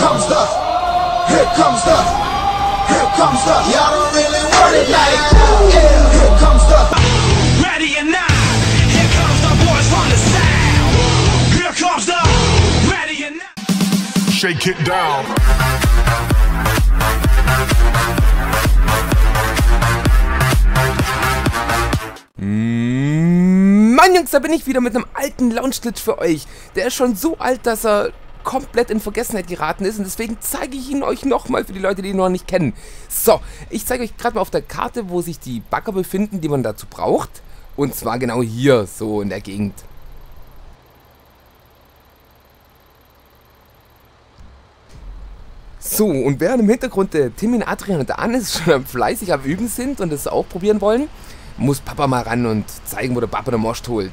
comes the, here comes the, here comes the. Y'all don't really want it like that. Yeah, here comes the. Shake it down. Mann, Jungs, da bin ich wieder mit einem alten Lounge-Glitch für euch. Der ist schon so alt, dass er komplett in Vergessenheit geraten ist und deswegen zeige ich ihn euch nochmal für die Leute, die ihn noch nicht kennen. So, ich zeige euch gerade mal auf der Karte, wo sich die Bagger befinden, die man dazu braucht. Und zwar genau hier, so in der Gegend. So, und während im Hintergrund der Timmy, Adrian und Anis schon fleißig am Üben sind und es auch probieren wollen, muss Papa mal ran und zeigen, wo der Papa den Most holt.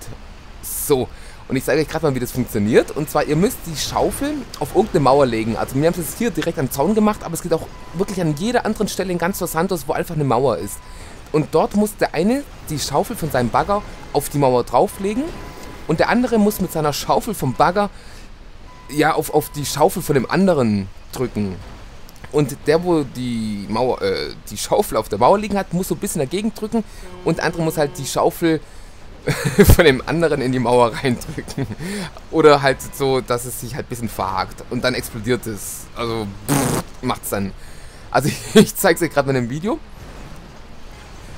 So, und ich zeige euch gerade mal, wie das funktioniert. Und zwar, ihr müsst die Schaufel auf irgendeine Mauer legen. Also wir haben es hier direkt am Zaun gemacht, aber es geht auch wirklich an jeder anderen Stelle in ganz Los Santos, wo einfach eine Mauer ist. Und dort muss der eine die Schaufel von seinem Bagger auf die Mauer drauflegen und der andere muss mit seiner Schaufel vom Bagger ja auf, auf die Schaufel von dem anderen drücken. Und der, wo die Mauer, äh, die Schaufel auf der Mauer liegen hat, muss so ein bisschen dagegen drücken und der andere muss halt die Schaufel von dem anderen in die Mauer reindrücken. Oder halt so, dass es sich halt ein bisschen verhakt und dann explodiert es. Also pff, macht's dann. Also ich zeige es euch gerade mal im Video.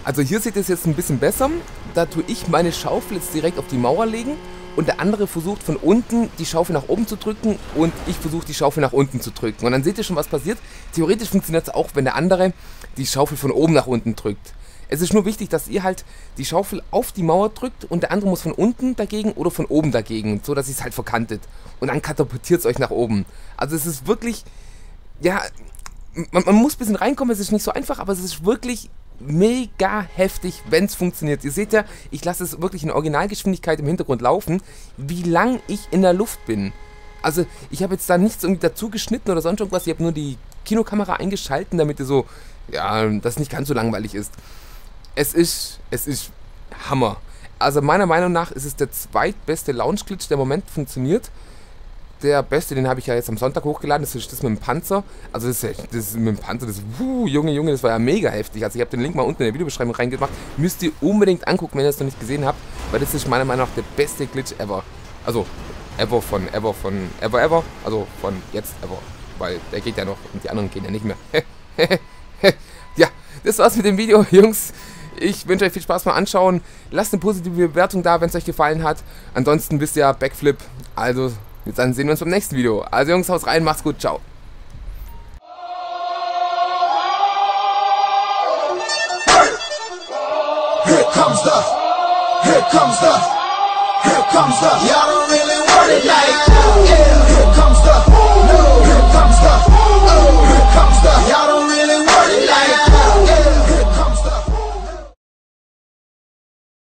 Also hier ihr es jetzt ein bisschen besser. Da tue ich meine Schaufel jetzt direkt auf die Mauer legen und der andere versucht von unten die Schaufel nach oben zu drücken und ich versuche die Schaufel nach unten zu drücken. Und dann seht ihr schon, was passiert. Theoretisch funktioniert es auch, wenn der andere die Schaufel von oben nach unten drückt. Es ist nur wichtig, dass ihr halt die Schaufel auf die Mauer drückt und der andere muss von unten dagegen oder von oben dagegen, so dass es halt verkantet. Und dann katapultiert es euch nach oben. Also es ist wirklich, ja, man, man muss ein bisschen reinkommen, es ist nicht so einfach, aber es ist wirklich mega heftig, wenn es funktioniert. Ihr seht ja, ich lasse es wirklich in Originalgeschwindigkeit im Hintergrund laufen, wie lang ich in der Luft bin. Also ich habe jetzt da nichts irgendwie dazu geschnitten oder sonst irgendwas. Ich habe nur die Kinokamera eingeschalten, damit ihr so, ja, das nicht ganz so langweilig ist. Es ist, es ist Hammer. Also meiner Meinung nach ist es der zweitbeste Launch-Glitch, der im Moment funktioniert. Der beste, den habe ich ja jetzt am Sonntag hochgeladen, das ist das mit dem Panzer. Also das, ist, das ist mit dem Panzer, das, wuh, Junge, Junge, das war ja mega heftig. Also ich habe den Link mal unten in der Videobeschreibung reingemacht. Müsst ihr unbedingt angucken, wenn ihr das noch nicht gesehen habt, weil das ist meiner Meinung nach der beste Glitch ever. Also ever von, ever von, ever, ever, also von jetzt ever. Weil der geht ja noch und die anderen gehen ja nicht mehr. ja, das war's mit dem Video, Jungs. Ich wünsche euch viel Spaß beim Anschauen. Lasst eine positive Bewertung da, wenn es euch gefallen hat. Ansonsten wisst ihr Backflip. Also, dann sehen wir uns beim nächsten Video. Also Jungs, haut rein, macht's gut, ciao. Here comes the, here comes the, here comes the, y'all don't really want it like. Yeah, here comes the,